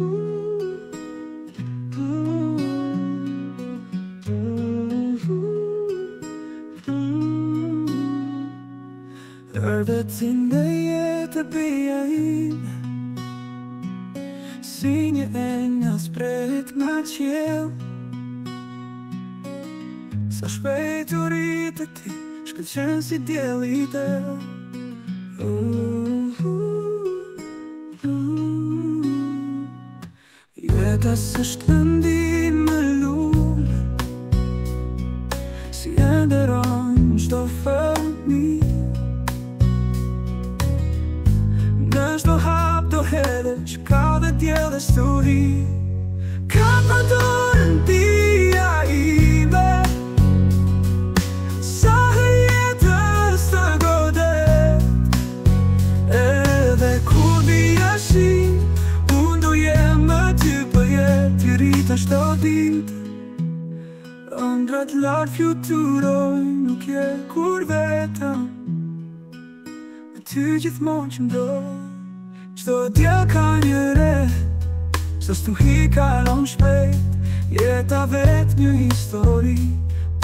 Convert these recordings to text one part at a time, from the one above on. Uuuu Uuuu u rritët ti shkëllë qënë si djelit e Uuuu mm. Vetës është të ndinë me lullë Si e dhe rajnë shto fërmi Në hapë do hedhe Ka dhe tjede dhe hi Ka më dorën ti Qëndrat lartë fluturoj, nuk je kur veta Me ty gjithmon që mdoj Qdo tja ka një re Qdo stu hi ka lom shpejt Jeta vet një histori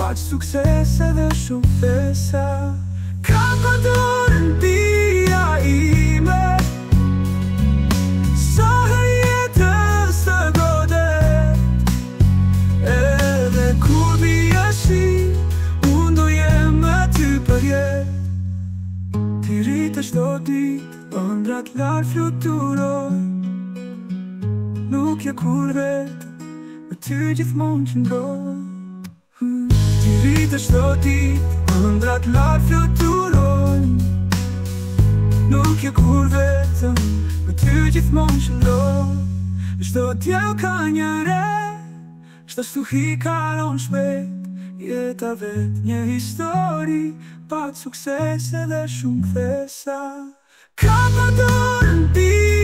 Pa që sukses edhe shumë fesat Shto di, ëndrat lartë fluturoj Nuk e kur vetë, me ty gjithmon që ndroj hmm. Ti rritë shto di, ëndrat lartë fluturoj Nuk e kur vetë, me ty gjithmon që ndroj Shto tjel ka njëre, shto shtu hi ka ronë shpejt Jeta vet një histori Pa të sukses edhe shumë kthesa Ka pa dorë në